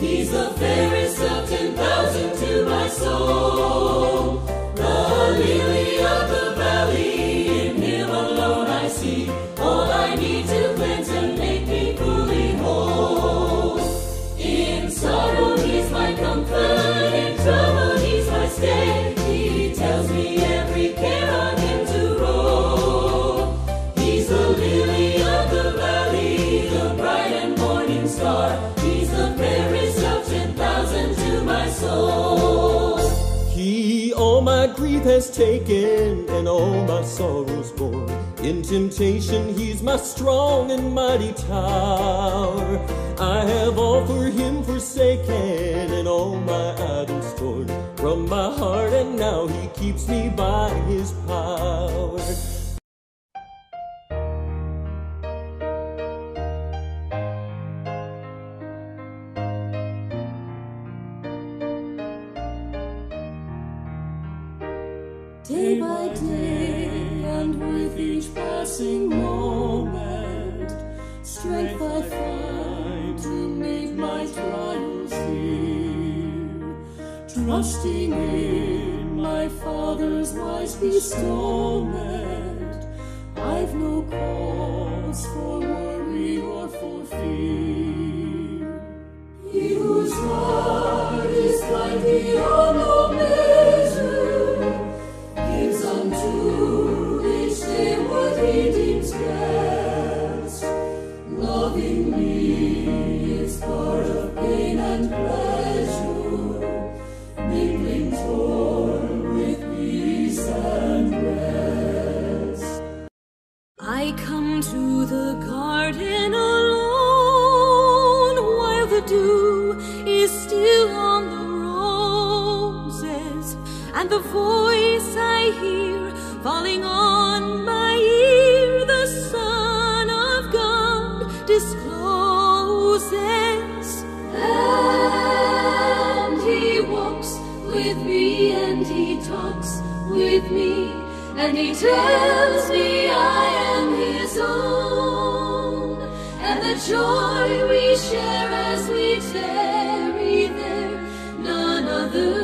He's the fairest of ten thousand to my soul. The lily of the valley, in him alone I see all I need to cleanse and make me fully whole. In sorrow he's my comfort, in trouble he's my stay. He tells me every care on him to roll. He's the lily of the valley, the bright and morning star. He's the grief has taken and all my sorrows borne. In temptation, he's my strong and mighty tower. I have all for him forsaken and all my idols torn from my heart, and now he keeps me by his power. Day by day, and with each passing moment, strength I find to meet my trials here. Trusting in my Father's wise bestowment, I come to the garden alone while the dew is still on the roses, and the voice I hear falling with me and he talks with me and he tells me I am his own. And the joy we share as we tarry there none other